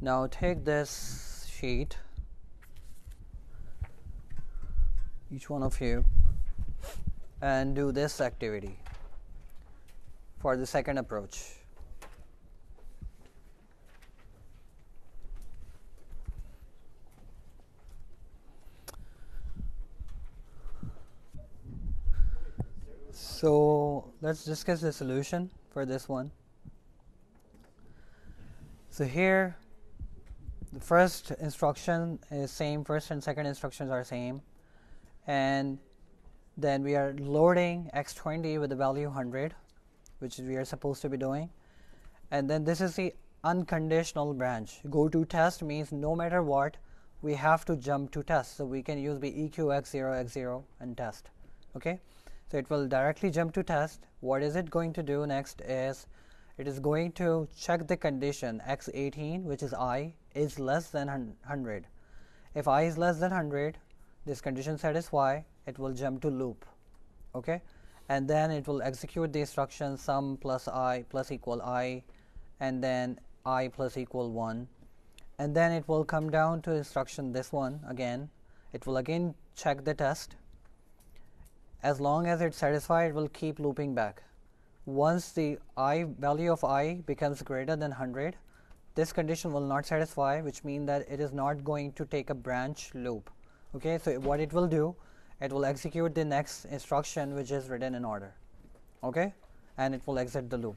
now take this sheet each one of you and do this activity for the second approach So let's discuss the solution for this one. So here the first instruction is same first and second instructions are same. And then we are loading x20 with the value 100 which we are supposed to be doing. And then this is the unconditional branch. Go to test means no matter what we have to jump to test. So we can use beq x0 x0 and test. Okay? So it will directly jump to test. What is it going to do next is it is going to check the condition x18 which is i is less than 100. If i is less than 100 this condition satisfy it will jump to loop okay and then it will execute the instruction sum plus i plus equal i and then i plus equal 1 and then it will come down to instruction this one again it will again check the test as long as it's satisfied, it will keep looping back. Once the i value of i becomes greater than 100, this condition will not satisfy, which means that it is not going to take a branch loop. Okay, so what it will do, it will execute the next instruction which is written in order. Okay, and it will exit the loop.